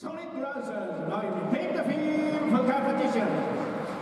Solid Brothers live paint the field for competition.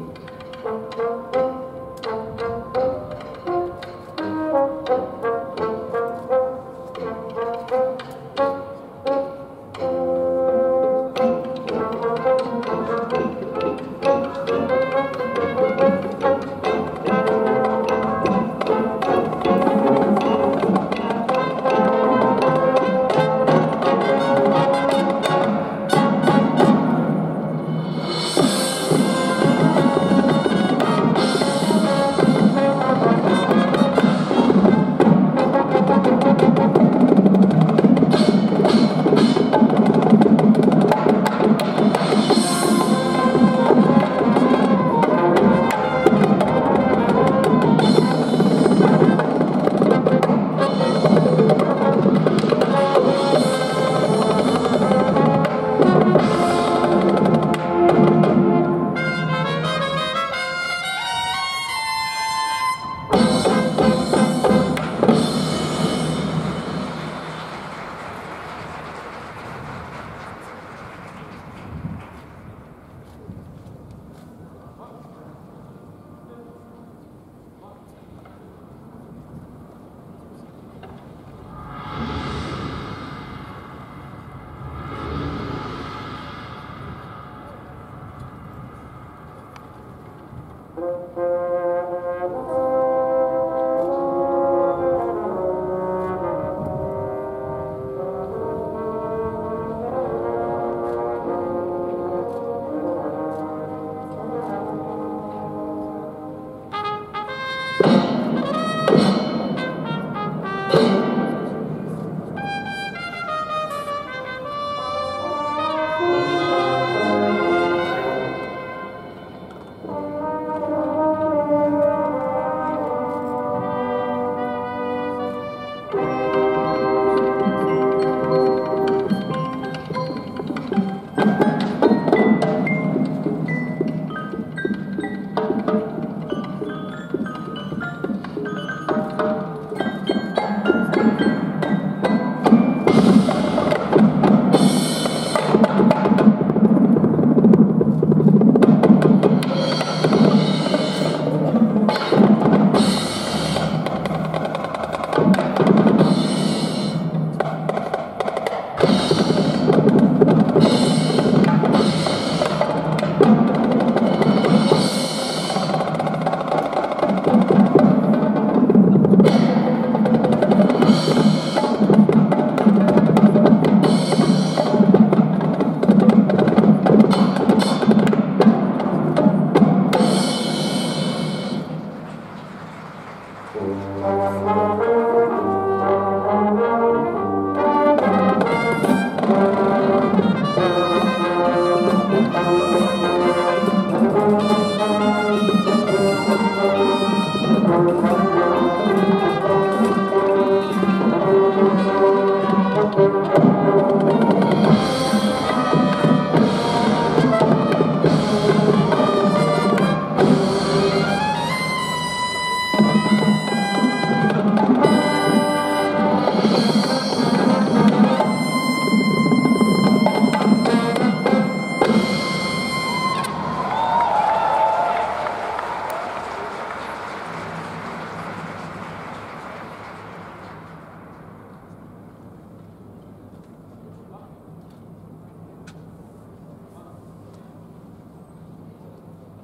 Lord.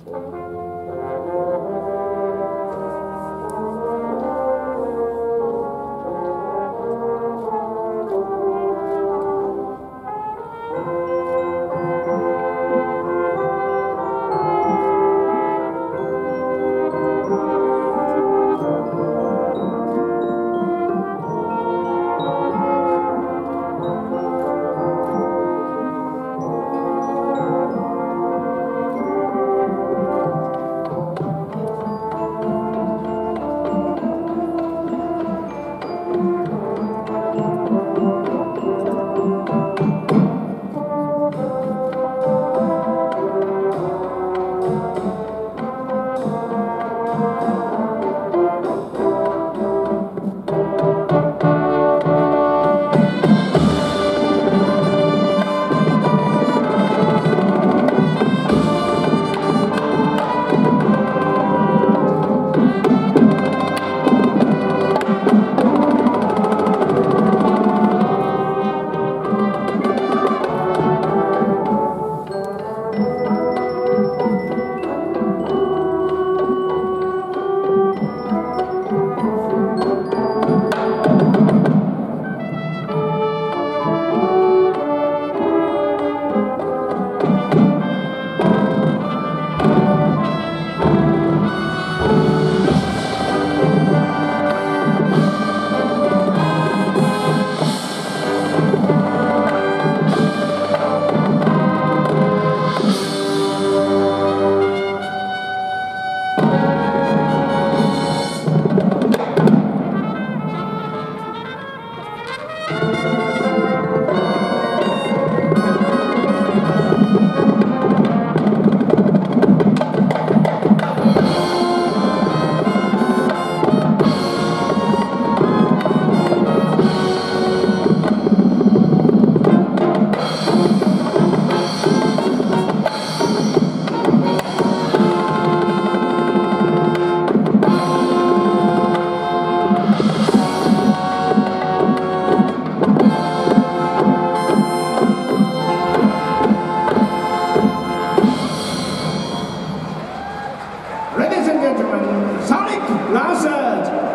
Música Sonic